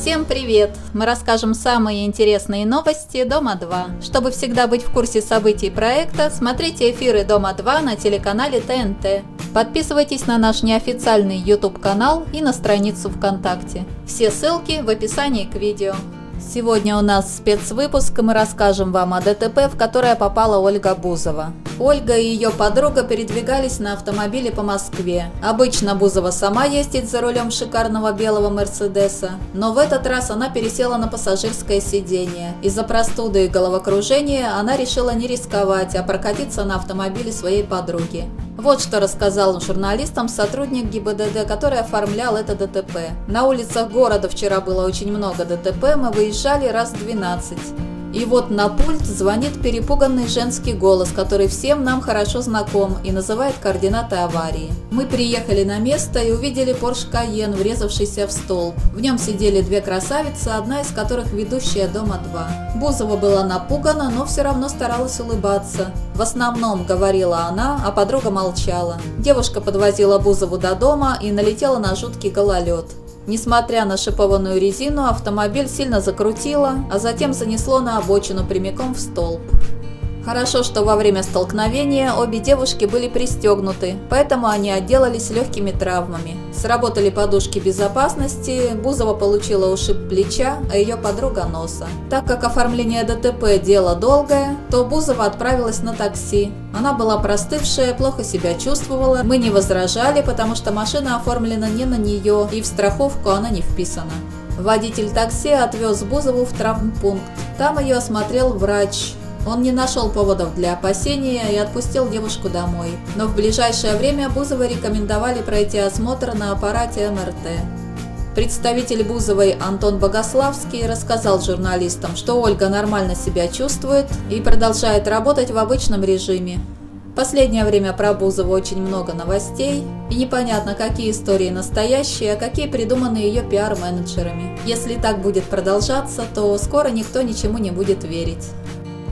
Всем привет! Мы расскажем самые интересные новости Дома-2. Чтобы всегда быть в курсе событий проекта, смотрите эфиры Дома-2 на телеканале ТНТ. Подписывайтесь на наш неофициальный YouTube-канал и на страницу ВКонтакте. Все ссылки в описании к видео. Сегодня у нас спецвыпуск, и мы расскажем вам о ДТП, в которое попала Ольга Бузова. Ольга и ее подруга передвигались на автомобиле по Москве. Обычно Бузова сама ездит за рулем шикарного белого Мерседеса, но в этот раз она пересела на пассажирское сиденье. Из-за простуды и головокружения она решила не рисковать, а прокатиться на автомобиле своей подруги. Вот что рассказал журналистам сотрудник ГИБДД, который оформлял это ДТП. На улицах города вчера было очень много ДТП, мы выезжали раз 12. И вот на пульт звонит перепуганный женский голос, который всем нам хорошо знаком и называет координаты аварии. Мы приехали на место и увидели Porsche Cayenne, врезавшийся в столб. В нем сидели две красавицы, одна из которых ведущая дома 2. Бузова была напугана, но все равно старалась улыбаться. В основном говорила она, а подруга молчала. Девушка подвозила Бузову до дома и налетела на жуткий гололед. Несмотря на шипованную резину, автомобиль сильно закрутило, а затем занесло на обочину прямиком в столб. Хорошо, что во время столкновения обе девушки были пристегнуты, поэтому они отделались легкими травмами. Сработали подушки безопасности, Бузова получила ушиб плеча, а ее подруга носа. Так как оформление ДТП дело долгое, то Бузова отправилась на такси. Она была простывшая, плохо себя чувствовала, мы не возражали, потому что машина оформлена не на нее и в страховку она не вписана. Водитель такси отвез Бузову в травмпункт. Там ее осмотрел врач, он не нашел поводов для опасения и отпустил девушку домой. Но в ближайшее время Бузовой рекомендовали пройти осмотр на аппарате МРТ. Представитель Бузовой Антон Богославский рассказал журналистам, что Ольга нормально себя чувствует и продолжает работать в обычном режиме. Последнее время про Бузову очень много новостей, и непонятно, какие истории настоящие, а какие придуманы ее пиар-менеджерами. Если так будет продолжаться, то скоро никто ничему не будет верить.